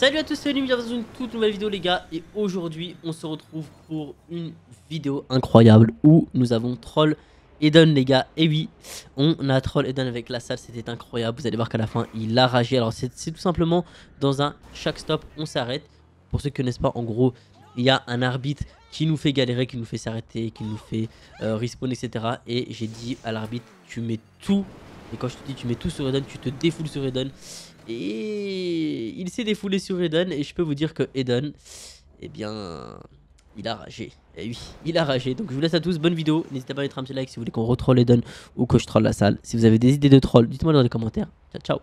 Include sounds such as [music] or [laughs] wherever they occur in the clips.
Salut à tous, c'est bienvenue dans une toute nouvelle vidéo les gars et aujourd'hui on se retrouve pour une vidéo incroyable où nous avons Troll Eden les gars et oui on a Troll Eden avec la salle c'était incroyable vous allez voir qu'à la fin il a ragé alors c'est tout simplement dans un chaque stop on s'arrête. Pour ceux qui ne connaissent pas en gros il y a un arbitre qui nous fait galérer qui nous fait s'arrêter qui nous fait euh, respawn etc et j'ai dit à l'arbitre tu mets tout et quand je te dis tu mets tout sur Eden tu te défoules sur Eden et il s'est défoulé sur Eden et je peux vous dire que Eden, eh bien, il a ragé. Et oui, il a ragé. Donc je vous laisse à tous, bonne vidéo. N'hésitez pas à mettre un petit like si vous voulez qu'on retroll Eden ou que je troll la salle. Si vous avez des idées de troll, dites-moi dans les commentaires. Ciao, ciao.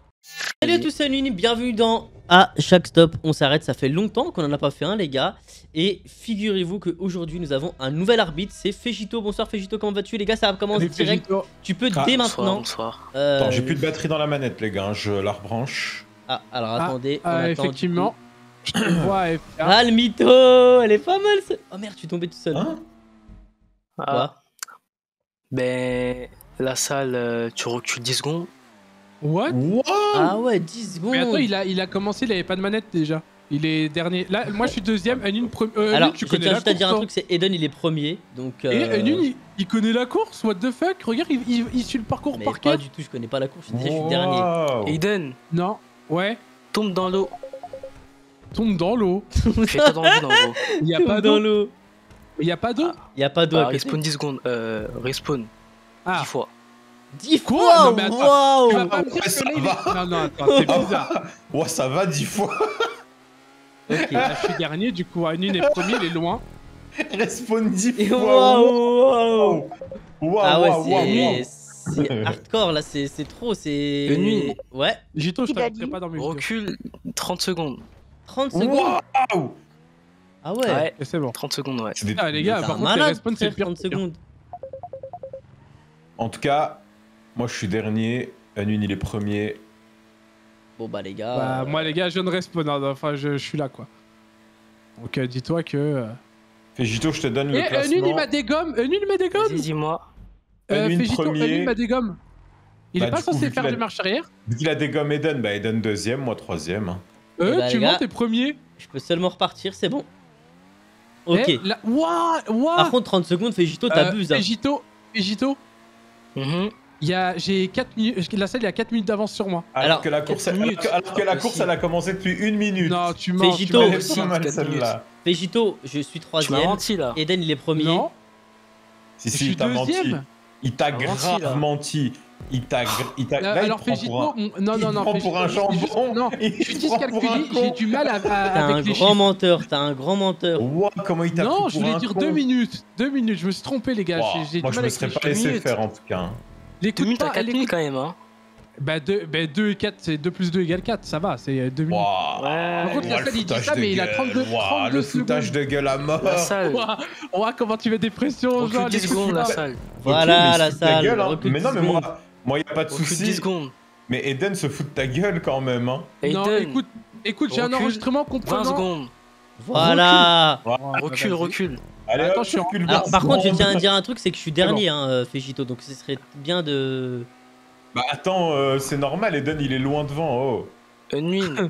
Salut à tous, c'est Nuni, bienvenue dans À chaque stop, on s'arrête. Ça fait longtemps qu'on en a pas fait un, les gars. Et figurez-vous qu'aujourd'hui, nous avons un nouvel arbitre. C'est Fegito. Bonsoir, Fegito, comment vas-tu, les gars? Ça commence direct. Fegito. Tu peux Ah, dès bonsoir, maintenant. Bonsoir. euh, Attends, j'ai plus de batterie dans la manette, les gars. Je la rebranche. Ah, alors Ah, attendez. on Ah, attend, du effectivement. coup. Je te vois, FK. Ah, le mytho Elle est pas mal, ce- Oh merde, tu es tombé tout seul. Hein Ah, ben, la salle, euh, tu recules 10 secondes. What? What? Ah ouais, 10 secondes. Mais attends, il a, il a commencé, il avait pas de manette déjà. Il est dernier. Là, moi je suis deuxième. Anune, pre... euh, Alors, Anune, tu je connais tiens la juste à dire un truc, c'est Eden, il est premier. Donc. toi. Euh... Et Anune, il, il connaît la course? What the fuck? Regarde, il, il, il suit le parcours Mais par pas du tout, je connais pas la course. Déjà, je suis dernier. Aiden, Non. Ouais. tombe dans l'eau. Tombe dans l'eau. [laughs] Dans gros. Il y a pas dans d'eau. l'eau. Il y a pas d'eau. Il y a pas d'eau Ah, respawn 10 secondes. Euh, respawn. 10 Ah. fois. 10 Quoi fois Non, mais attends, Waouh Tu vas pas me dire que ça là, il va. est- Non, non, attends, c'est bizarre. [laughs] Ouais, ça va dix fois. Ok. Là, je suis dernier, du coup, Anune est premier, il est loin. [laughs] Respawn dix Et fois. Waouh waouh. Waouh, Ah ouais, waouh, waouh, c'est. C'est hardcore là, c'est trop, c'est. De nuit. Ouais, Gito, je t'inviterai pas dans mes. Recule 30 secondes. 30 waouh. secondes. Waouh. Ah ouais. Ouais, Et c'est bon. 30 secondes, ouais. C'est des- Ah, les gars, par contre, les respawns, c'est le frère, pire. 30 secondes. En tout cas, moi je suis dernier. Anune, il est premier. Bon bah les gars. Bah, euh, moi, les gars, je ne respawn. hein, Enfin, je, je suis là, quoi. Donc, euh, dis-toi que. euh, Fégito, je te donne le Eh, classement. Nune, il m'a dégomme Nune, il m'a dégomme Vas-y, dis-moi. Euh, Fégito, premier. Nune m'a dégomme. Il Bah, est pas coup, censé faire a- de marche arrière Vu qu'il a dégomme Eden, bah Eden deuxième, moi troisième. hein. Euh, bah, tu mens, t'es premier Je peux seulement repartir, c'est bon. Ok. Eh, là- Ouah, ouah Par contre, 30 secondes, Fégito, t'abuses. Euh, hein. Fégito, Fégito, Mhm. il y a... j'ai 4 minutes... La salle, il y a 4 minutes d'avance sur moi. Alors, Alors, que la course, alors que, alors que la course, elle a commencé depuis une minute. Non, tu mens. tu est aussi, pas mal celle-là. Fégito, je suis Tu m'as troisième. menti, là. Eden, il est premier. Non, Si, si, il t'a menti. deuxième. Il t'a grave menti. Il t'a. gr- Il t'a. Euh, alors on- non, il non, non. prend pour un je suis juste- jambon. Non, [laughs] Il je suis con. j'ai du mal à, à- T'as un avec les grand chiffres. menteur, t'as un grand menteur. Wow, comment il t'a Non, pris je voulais dire. 2 minutes. 2 minutes, je me suis trompé, les gars. Wow, Moi, je me serais les pas laissé faire en tout cas. hein. 2 L'écoute minutes à pas, 4 l'écoute- minutes quand même, hein. Bah 2 bah, deux et 4, c'est 2 plus 2 égale 4, ça va, c'est 2 minutes. Wow. Ouais. Par contre, la salle, il dit ça, mais il a gueule. 32 Ouah, 32 le foutage secondes. de gueule à mort. La salle. Ouah, comment tu mets des pressions, genre 10 les secondes, la salle. Voilà la salle. gueule, hein. recule Mais non, 10 mais moi, secondes. Moi, y a pas de Recule 10 souci. secondes. Mais Eden se fout de ta gueule quand même. Hein. Non, écoute, écoute, j'ai un enregistrement 20 comprenant. secondes. Voilà. Recule, recule. Allez, Attends, hop, je suis en- recule Alors, bien. par contre, je Bon. tiens à dire un truc, c'est que je suis dernier, hein, euh, Fégito, donc ce serait bien de. Bah attends, euh, c'est normal, Eden il est loin devant. Oh. Unwin.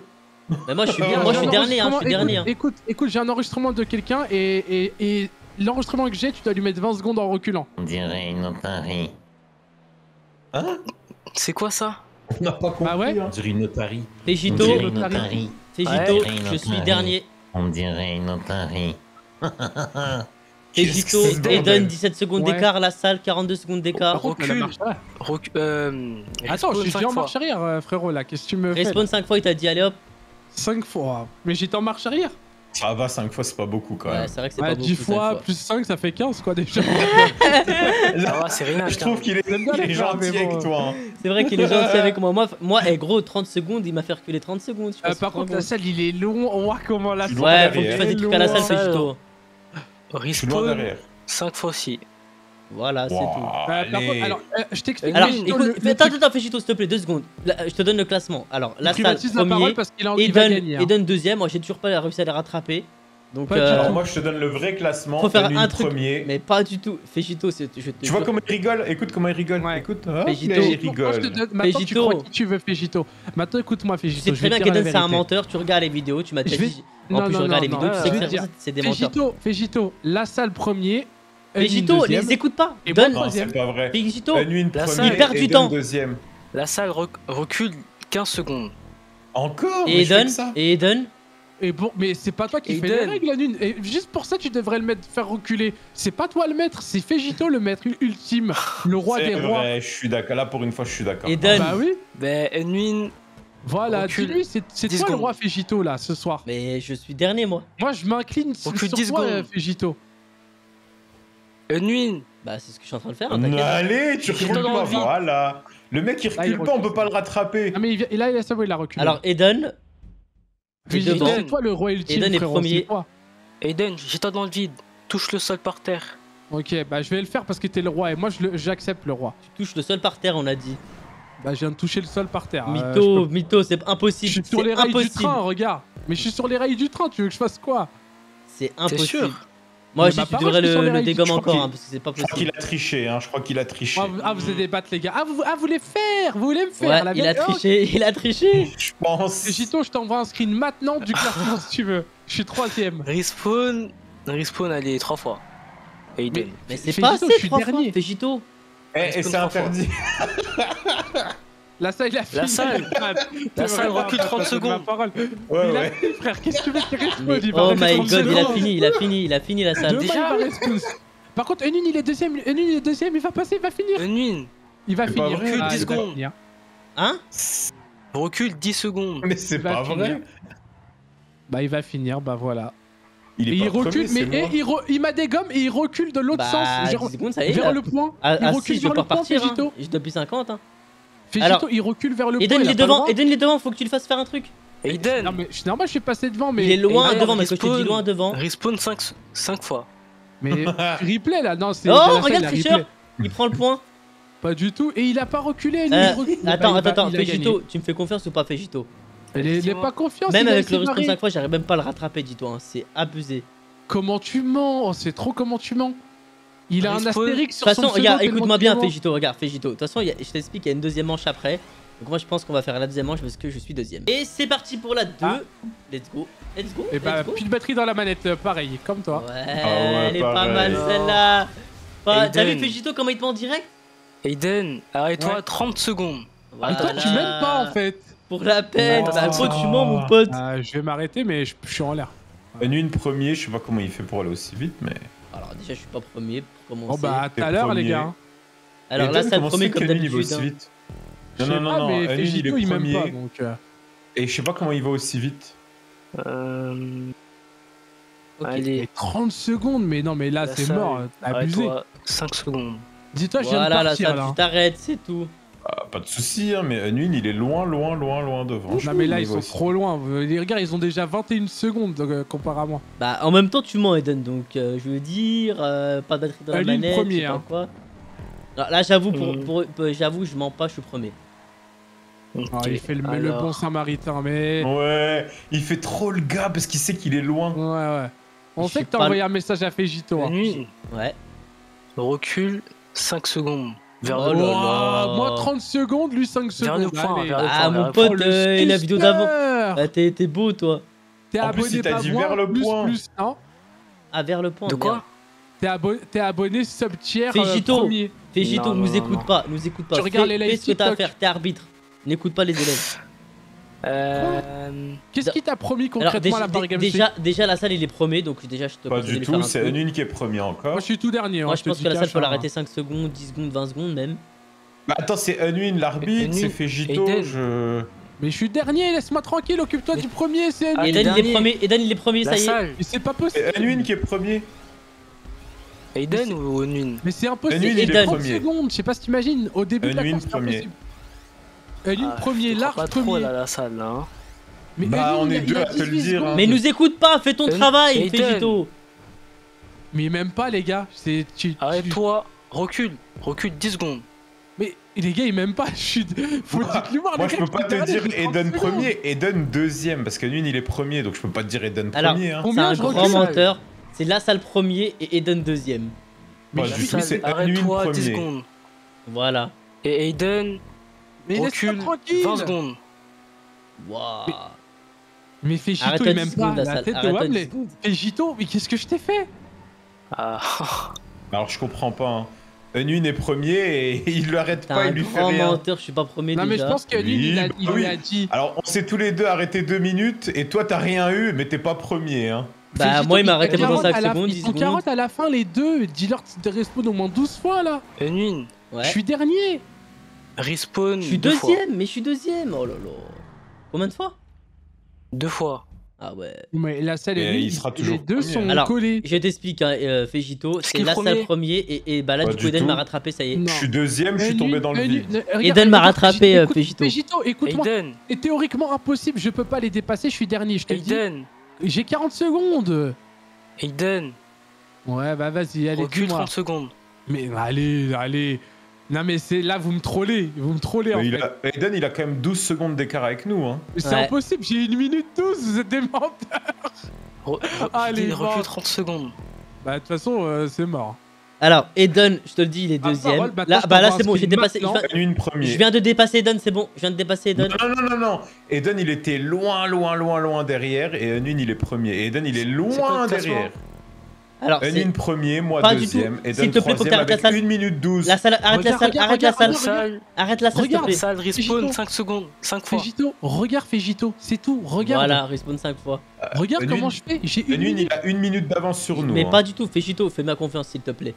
Mais [laughs] moi, je suis bien, moi, je suis dernier, hein, je suis enregistrement- dernier. hein. Écoute, écoute, écoute, j'ai un enregistrement de quelqu'un et, et, et l'enregistrement que j'ai, tu dois lui mettre 20 secondes en reculant. On dirait une otarie. Hein C'est quoi ça On n'a pas compris. Bah ouais. hein. On dirait une otarie. Otarie. otarie. Fégito, Ouais. je suis dernier. On dirait une otarie. [laughs] Que c'est, Eden, bordel 17 secondes Ouais. d'écart, la salle, 42 secondes d'écart. recule. euh, Attends, je suis en marche arrière, euh, frérot, là. Qu'est-ce que tu me fais Respawn 5 fois, il t'a dit allez hop. 5 fois. Mais j'étais en marche arrière. Ça va, 5 fois c'est pas beaucoup quand Ouais, même. c'est vrai que c'est Ouais, pas 10 beaucoup. cinq fois, plus 5, ça fait 15, quoi, déjà. [laughs] Ça va, c'est rien. Je trouve qu'il est, il est gentil bon. avec toi. hein. C'est vrai qu'il est gentil avec moi. Moi, moi eh, gros, 30 secondes, il m'a fait reculer 30 secondes. Euh, par contre, la salle, il est long. On voit comment la salle. Ouais, faut que tu fasses des trucs à la salle, Respawn derrière. 5 fois aussi. Voilà, c'est Wow, tout. Euh, par contre, alors, euh, je t'explique. Alors, Fégito, écoute, le- fais- le attends, truc- attends, Fégito, s'il te plaît, deux secondes. Là, je te donne le classement. Alors, la il salle, premier. parole parce qu'il a envie de Eden, gagner. hein. Deuxième, moi j'ai toujours pas réussi à les rattraper. Donc, euh, Alors moi, je te donne le vrai classement. Faut faire un truc, premier. mais pas du tout. Fégito, c'est. Je te Tu vois comment il rigole? Écoute comment il rigole. Ouais. Écoute, hop, Fégito. il moi, je te rigole. donne- Maintenant, tu Fégito. crois qui tu veux, Fégito. Maintenant, écoute-moi, Tu Fégito. je très bien qu'Eden c'est un menteur, tu regardes les vidéos, tu m'as Je déjà dit. En Non, plus, je non, regarde non, les vidéos, tu je sais que c'est des menteurs. Fégito, Fégito, la salle premier. Deuxième. les écoute pas. Et Donne. Non, c'est pas vrai. Salle, il perd du temps. deuxième. La salle rec- recule 15 secondes. Encore Et Eden. Et Eden. Et bon, mais c'est pas toi qui fais les règles, Anune. Et juste pour ça, tu devrais le mettre, faire reculer. C'est pas toi le maître, c'est Fégito le maître ultime, le roi des rois. vrai, je suis d'accord. Là, pour une fois, je suis d'accord. Eden. Bah oui, Ben, Unwin, voilà, dis-lui, c'est c'est 10 toi le roi Fégito là, ce soir. Mais je suis dernier, moi. Moi, je m'incline sur Recule 10 toi, secondes. Fégito. Unwin, Bah, c'est ce que je suis en train de faire. hein, t'inquiète. allez, tu Recule recules dans pas. le vide. Voilà. Le mec, il Ah, il recule pas, on recule. peut pas le rattraper. Ah, mais il vient- et là, il a ça, il a reculé. Alors, Eden. est Fégito, devant. c'est toi le roi ultime, Eden est frérot, premier. c'est toi. Aiden, jette-toi dans le vide. Touche le sol par terre. Ok, bah je vais le faire parce que t'es le roi et moi je le- j'accepte le roi. Tu touches le sol par terre, on a dit. Bah je viens de toucher le sol par terre. euh, Mytho, je peux- mytho, c'est Je impossible. suis sur C'est les rails du impossible. train, regarde. Mais je suis sur les rails du train, tu veux que je fasse quoi? C'est T'es impossible. sûr? Moi, Mais je ma tu devrais je le, le dégomme je encore, hein, parce que c'est pas Je crois possible. qu'il a triché, hein. Je crois qu'il a triché. ah, vous- ah, vous allez battre les gars. Ah vous, ah, vous voulez faire Vous voulez me faire Ouais, la il a Oh, triché, il a triché. Je pense. Gito, je t'envoie un screen maintenant du classement si tu veux. Je suis troisième. Respawn, respawn, allez, trois fois. Aiden. Mais c'est Fégito, pas je assez, suis trois dernier. fois. Fégito. Eh, et c'est interdit. [laughs] La salle, il a fini. La salle. La salle recule 30 secondes. Ouais, il a ouais. fini, [laughs] frère. Qu'est-ce que tu veux qu'il respawn Il oh my 30 god, il a fini, il a fini, il a fini la salle. Déjà il. Par contre, Enin il est deuxième, Enin il est deuxième, il va passer, il va finir. Unwin, Il va finir. Ah, 10 il va secondes. Hein? Recule 10 secondes. Mais c'est Il pas vrai. Bah il va finir, bah voilà. Il Et est il pas recule, premier, mais et il, re- il m'a dégomme et il recule de l'autre Bah, sens. Genre, 10 secondes, ça y est. vers là. le point. Ah, il ah, recule si, vers le point, repartir. Hein. Je depuis 50. Hein. Fégito, Alors, il recule vers le point. Eden, il il a est devant. Eden, il est devant, faut que tu le fasses faire un truc. Aiden, Non mais je- normal, je suis passé devant, mais. Il est loin Eden, devant, mais quand je te dis respawn. loin devant. respawn 5, 5 fois. Mais [laughs] replay là, non, c'est. Oh, regarde, il tricheur. Il prend le point. [laughs] Pas du tout. Et il a pas reculé. lui, Euh, il recule. Attends, Bah, il attends, attends, il gagné. tu me fais confiance ou pas, Fégito Il est- il pas confiance. Même il avec le respawn barrer. 5 fois, j'arrive même pas à le rattraper, dis-toi. hein. C'est abusé. Comment tu mens C'est trop comment tu mens. Il a un astérix De sur toute son façon, pseudo, regarde, tellement écoute-moi bien, ment. Fégito, regarde, Fégito. De toute façon, je t'explique, il y a une deuxième manche après. Donc moi, je pense qu'on va faire la deuxième manche parce que je suis deuxième. Et c'est parti pour la 2. Ah. Let's go. Let's go. Et bah, let's go. plus de batterie dans la manette, euh, pareil, comme toi. Ouais, Ah ouais, elle est pas mal celle-là. Pas- T'as vu. Fégito comment il te met en direct? Aiden, arrête-toi Ouais. 30 secondes. Et toi, tu m'aimes pas en fait. Pour la peine, Oh. bah gros, tu mens mon pote. Ah, je vais m'arrêter, mais je, je suis en l'air. Unwin premier, je sais pas comment il fait pour aller aussi vite, mais. Alors déjà, je suis pas premier pour commencer. bah, à tout à l'heure, les premier. gars. hein. Alors Eden, là, c'est le premier comme qu'Unwin, il va d'habitude. aussi hein. vite. Non, non, non, pas, non, mais Unwin, il est il m'aime pas, premier. donc. euh, Et je sais pas comment il va aussi vite. Euh, Ok. Allez, Mais 30 secondes, mais non, mais là, c'est mort, t'as abusé. arrête-toi 5 secondes. Dis-toi, je viens de Voilà, là, partir ça, là. tu t'arrêtes, c'est tout. Ah, pas de soucis, hein, mais Unwin, il est loin, loin, loin, loin devant. Non, mais là, Il ils sont aussi. trop loin. Regarde, ils ont déjà 21 secondes euh, comparé à moi. Bah, en même temps, tu mens, Eden, donc euh, je veux dire, euh, pas de batterie dans la le manette, premier, je sais pas hein. quoi. Alors, là, j'avoue, pour, Mm. pour- pour- j'avoue, je mens pas, je suis premier. Ah, il fait le, le alors, bon Samaritain, mais. Ouais, il fait trop le gars parce qu'il sait qu'il est loin. Ouais, ouais. On Je sait que t'as envoyé un message à Fégito. hein. Ouais. recule 5 secondes. Vers Oh le là Ouah, là. moi 30 secondes, lui 5 Vers secondes. le point, allez. vers le Ah, point, mon vers le pote, Oh, le euh, et la vidéo d'avant. suceur Ah, t'es t'es beau, toi. T'es abonné t'a pas dit vers le plus, point. plus, non Ah, vers le point. De quoi T'es abo- t'es abonné sub tier euh, Fégito. premier. Fégito, Non, nous non, écoute non. pas, nous écoute pas. Tu regardes les lives Fais ce que t'as à faire, t'es arbitre. N'écoute pas les élèves. Euh, Qu'est-ce qui t'a promis Alors, concrètement déjà, à la Bar dé- Game Week déjà, déjà, la salle, il est premier, donc déjà, je te Pas du tout, c'est. Unwin qui est premier encore. Moi je suis tout dernier. Moi, hein, je te pense que la salle, faut hein. l'arrêter 5 secondes, 10 secondes, 20 secondes même. Bah attends, c'est Unwin l'arbitre, Unwin. c'est Fégito, Eden. je... Mais je suis dernier, laisse-moi tranquille, occupe-toi Mais- du premier, c'est Ah, Eden. il est premier, Eden, il est premier, ça y est. Mais c'est pas possible. C'est Unwin qui est premier. Aiden ou Unwin Mais c'est impossible. Unwin, il est 30 premier. secondes, je sais pas si t'imagines. Au début de la Unwin, course, c'est premier. impossible. Unwin Ah, premier, large pas trop premier. là, la salle là. hein. Mais Bah, on est deux à te le 18 dire, hein. Mais nous écoute pas, fais ton Eden, travail, Eden. Fégito. Mais même pas, les gars. C'est. Arrête-toi, recule, recule 10 secondes. Mais Et les gars, ils m'aiment pas. [laughs] Je suis. Faut Moi- je peux pas te dire j'ai 30 Eden premier, Eden deuxième, parce qu'Anune il est premier, donc je peux pas te dire Eden Alors, premier. Hein. C'est un je grand menteur. C'est la salle premier et Eden deuxième. Mais Pas je du suis- tout, c'est Arrête-toi 10 premier. secondes. Voilà. Et Aiden, Mais recule tranquille. 20 secondes. Waouh. Mais- Mais fais Gito, Arrête il m'aime 10 pas. la La tête de Arrête à Wam, 10 les- secondes. Fais Gito, mais qu'est-ce que je t'ai fait? Ah. Alors je comprends pas. Hein. Anune est premier et [laughs] il l'arrête pas, il lui fait rien. menteur, je suis pas premier Non, mais je déjà. pense que lui, Oui, il, a- bah il oui. lui a dit. Alors on s'est tous les deux arrêté deux minutes et toi t'as rien eu, mais t'es pas premier. Hein. Bah, moi, il m'a arrêté pendant 40 5 à la- secondes, Ils 10 sont secondes. 40 à la fin, les deux. Dis-leur de respawn au moins 12 fois là. Unwin, Ouais. Je suis dernier. Respawn Je suis deux fois. deuxième, mais je suis deuxième. Oh là là. Combien de fois? Deux fois. Ah ouais. Mais la salle lui, il sera les toujours deux premier. sont Alors, collés. Je t'explique, hein, euh, Fegito, c'est est la salle premier. et, et bah là Pas du coup Eden m'a rattrapé, ça y est. Non. Je suis deuxième, je suis tombé dans le vide. Eden m'a rattrapé, Fegito, euh, écoute- Fegito. Fegito, écoute-moi. Et théoriquement impossible, je peux pas les dépasser, je suis dernier, je te dis. Aiden, J'ai 40 secondes. Aiden, Ouais, bah vas-y, allez, recule dis-moi. 30 secondes. Mais allez, allez. Non mais c'est là, vous me trollez, vous me trollez en Mais il fait. a- Eden il a quand même 12 secondes d'écart avec nous. Hein. C'est Ouais. impossible, j'ai une minute 12, vous êtes des menteurs. Re- Allez, [laughs] dis- recule va. 30 secondes. Bah de toute façon, euh, c'est mort. Alors, Eden, je te le dis, il est Ah, deuxième. parole, maintenant, Là, je bah là c'est bon, j'ai dépassé. Je viens, je de dépasser Eden, c'est bon. Je viens de dépasser Eden. Non, non, non, non, non. Eden, il était loin, loin, loin, loin derrière. Et Anune, il est premier. Et Eden, il est loin derrière. Alors, Anune premier, moi Pas deuxième. tout. Eden S'il te plaît, faut que troisième la avec salle. 1 minute 12. la salle, arrête la Regarde, salle, regarde, arrête la regarde, salle. regarde. Arrête la salle, Regarde, plaît. salle, respawn Gito. 5 secondes. 5 fois. Fegito, regarde Fegito, c'est tout, regarde. Voilà, respawn 5 fois. Regarde Une- comment je fais, j'ai une minute. il a une minute d'avance sur nous. Mais hein. pas du tout, Fegito, fais-moi confiance s'il te plaît.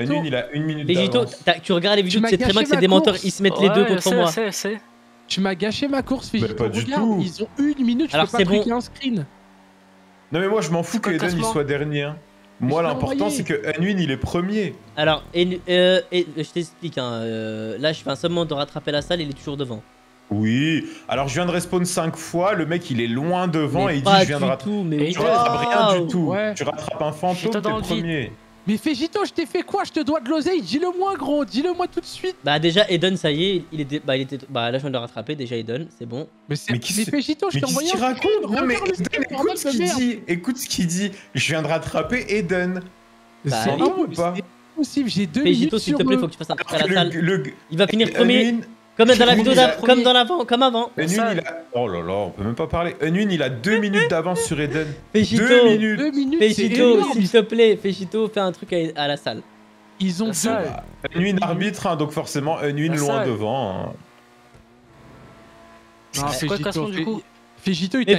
Anune, il a une minute d'avance. t'as- tu regardes les vidéos, tu m'as sais très bien gâché que c'est ma des menteurs, course. ils se mettent les deux contre moi. tu m'as gâché ma course pas du regarde, tout. ils ont une minute, je Alors, peux pas truquer un screen. Non, mais moi, je m'en fous que Eden, il soit dernier. Moi, l'important, c'est que Anune, il est premier. Alors, et, euh, et- je t'explique, hein, euh, là je fais un seulement de rattraper la salle, il est toujours devant. Oui. Alors, je viens de respawn 5 fois. Le mec, il est loin devant Mais et il dit Je viens de rattraper. tout, mais Et Tu rattrapes rien du tout. Ouais. Tu rattrapes un fantôme, t'es premier. Mais Fegito, je t'ai fait quoi? Je te dois de l'oseille, dis-le-moi gros, dis-le-moi tout de suite. Bah déjà Eden ça y est, il était bah il était bah là je viens de le rattraper déjà Eden, c'est bon. Mais, c'est- Mais qui mais Fegito, je Mais t'ai qu'est-ce envoyé qu'il un raconte? Non, mais Eden, écoute ce qu'il dit. Écoute ce qu'il dit. Je viens de rattraper Eden. Bah C'est oui. impossible, Ou pas c'est impossible, j'ai deux Fegito minutes s'il sur te plaît, faut que tu fasses un truc à la salle. le, le, Il va finir premier, Anune, comme dans la vidéo d'avant, comme dans l'avant, comme avant. Il a... Oh là là, on peut même pas parler. Anune, il a 2 minutes d'avance sur Eden. Fegito, 2 minutes. Deux minutes, s'il te plaît, Fegito, fais un truc à, à la salle. Ils ont deux. salle. Anune arbitre, hein, donc forcément La loin devant. hein. C'est quoi le classement, du coup Fegito, il Mais n'aie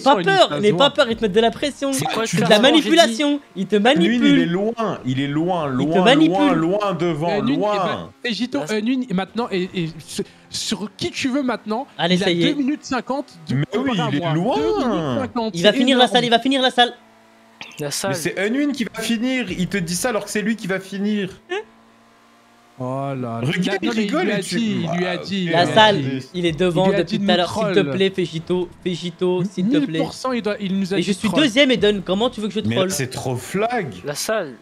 pas il peur, n'aie pas peur, il te met de la pression. C'est quoi de la manipulation, il te il est manipule. loin. Il est loin, Il te loin, manipule. loin, loin devant, eh loin. ben, Là, c'est- Anune, et maintenant, et, et sur- qui tu veux maintenant, Allez, il ça a y est. 2 minutes 50 de Mais oui, il est loin. 2 minutes 50, Il va finir la salle, il va finir la salle. La Mais salle. c'est Anune qui va finir. Il te dit ça alors que c'est lui qui va finir. Oh là là. Regarde, il rigole Il lui a tu- dit, il lui a dit. il ok. La salle, il est devant depuis tout à l'heure. S'il te plaît, Fegito, Fegito, s'il te plaît. 1000%, il, doit, il nous a Et dit je suis troll. deuxième, Eden, comment tu veux que je Mais troll c'est trop flag. La salle.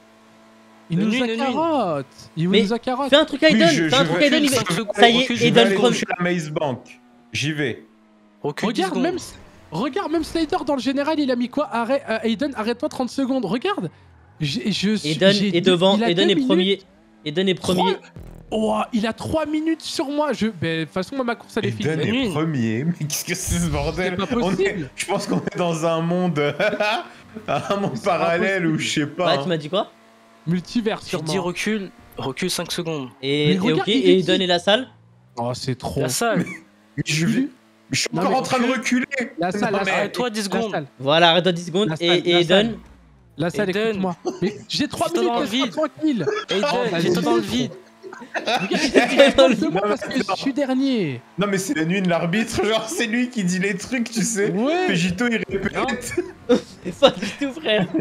Il nous a carotte. Il nous a carotte. Fais un truc à Oui, Eden, je- fais un je truc à Eden. Ça y est, Je Eden aller premier. toucher la Maze Bank. J'y vais. Recule 10 Regarde, même, regarde, même Slider dans le général, il a mis quoi? Arrête, euh, Aiden, arrête-toi 30 secondes. Regarde. Je suis- Eden est devant, Eden est minutes. premier. Eden est premier. Trois- Oh, il a 3 minutes sur moi. Je... ben, De toute façon, moi, ma course, elle est Eden finie. est Une. premier. [laughs] Mais qu'est-ce que c'est ce bordel C'est pas On est- possible. Je pense qu'on est dans un monde, [laughs] un monde parallèle ou possible. je sais pas. Ouais, hein. tu m'as dit quoi? Multivers, sûrement. dit recule. Recule 5 secondes. Et, et regarde, ok, il et est Eden et la salle? Oh, c'est trop. La salle. Mais je, vais- je suis Non, encore en train de reculer. La salle, Non, la mais- salle. Arrête-toi 10 La secondes. Voilà, arrête-toi 10 secondes. La Et, salle, et la Eden. La salle, écoute-moi. Mais j'ai 3 Juste minutes, dans le laisse-moi vide. tranquille. Aiden, j'étais dans le vide. Parce que je suis dernier. Non mais c'est la nuit de l'arbitre, genre c'est lui qui dit les trucs, tu sais. Ouais. Pégito il répète. [laughs] Pas du tout, frère. [laughs]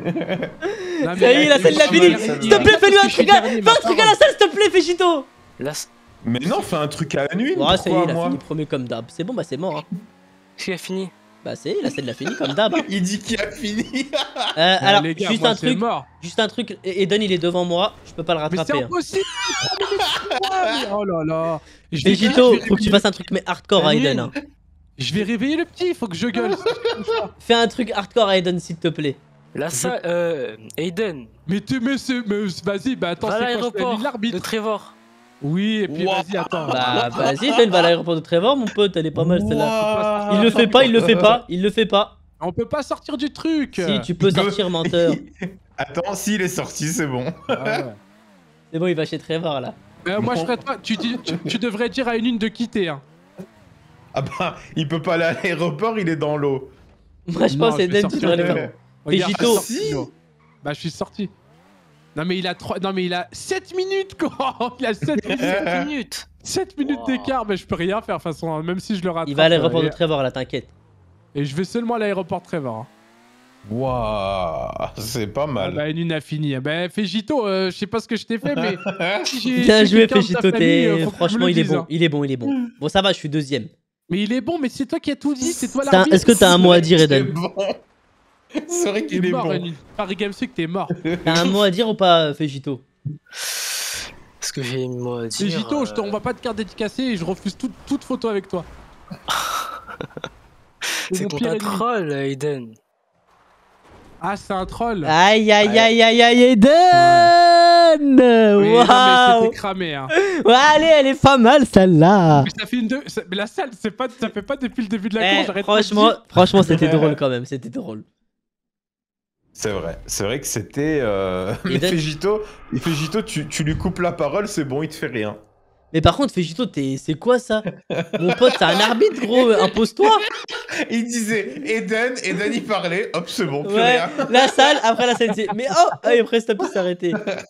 Non, Ça y est, la salle, il a fini. S'il te plaît, fais-lui un truc à, fais un truc à la salle, s'il te plaît, Fegito. La... Mais non, fais un truc à la nuit. Ouais, ça y est, il a moi fini premier comme d'hab. C'est bon, bah c'est mort. Hein. Qui a fini Bah c'est, la scène l'a fini comme d'hab. Il dit qu'il a fini. Euh, Ah, alors, les gars, juste moi, un c'est truc, mort. juste un truc. Eden, il est devant moi. Je peux pas le Mais c'est rattraper. hein. impossible. Oh là là. Je vais- je faut que tu fasses un truc mais hardcore, Daniel. Aiden. hein. Je vais réveiller le petit, faut que je gueule. [laughs] Fais un truc hardcore, Aiden, s'il te plaît. La salle, euh, Aiden, mais tu mais c'est- mais vas-y, bah attends, à c'est quoi, je l'aéroport de l'arbitre. Trevor. Oui, et puis vas-y, attends. Bah, vas-y, fais va à l'aéroport de Trevor, mon pote, elle est pas mal celle-là. Il le fait pas, il le fait pas, il le fait pas. On peut pas sortir du truc. Si, tu peux sortir, menteur. [laughs] Attends, s'il est sorti, c'est bon. Ah ouais. C'est bon, il va chez Trevor là. Euh, moi, je ferais pas. Tu, dis- tu, tu devrais dire à une une de quitter. Hein. Ah bah, il peut pas aller à l'aéroport, il est dans l'eau. Moi, je Non, pense je vais Aiden, tu sortir devrais le de- faire. Bah, je suis sorti. Non, mais il a 3... Non, mais il a 7 minutes, quoi. [laughs] Il a 7 [laughs] minutes, 7 minutes. 7 minutes Wow. d'écart, mais je peux rien faire, de toute façon, hein, même si je le rattrape. Il va à l'aéroport de Trevor là, t'inquiète. et, je vais seulement à l'aéroport Trevor. hein. Waouh, c'est pas Ah mal. bah, une une a fini. Bah, Fégito, euh, je sais pas ce que je t'ai fait, mais. [laughs] Bien joué, famille, euh, franchement, il est bon, hein. il est bon, il est bon. Bon, ça va, je suis deuxième. Mais il est bon, mais c'est toi qui as tout dit, c'est toi l'arbitre. Est-ce que t'as un mot à dire, Eden? Bon. C'est vrai T'es qu'il est mort, bon. Paris Games Week, t'es mort. T'as un mot à dire ou pas, Fégito Est-ce que j'ai une mot à dire Fégito, je te- euh, on va pas te carte dédicacée et je refuse toute, toute photo avec toi. [laughs] C'est ton pire un troll, Aiden. Ah, c'est un troll. Aïe, aïe, aïe, aïe, aïe, Eden Oui, Waouh c'était cramé. Hein. Ouais, allez, elle est pas mal celle-là Mais ça fait une Mais la salle, c'est pas, ça fait pas depuis le début de la Eh, course. de Franchement, franchement, c'était drôle quand même, c'était drôle. C'est vrai, c'est vrai que c'était. Euh... Mais Fégito tu, tu lui coupes la parole, c'est bon, il te fait rien. Mais par contre, Fégito, t'es- c'est quoi ça? Mon pote, c'est un arbitre, gros, impose-toi [laughs] Il disait Eden, Eden il parlait, hop, c'est bon, plus Ouais, rien. la salle, après la salle, c'est. Mais oh Et après, il s'est arrêté. [laughs]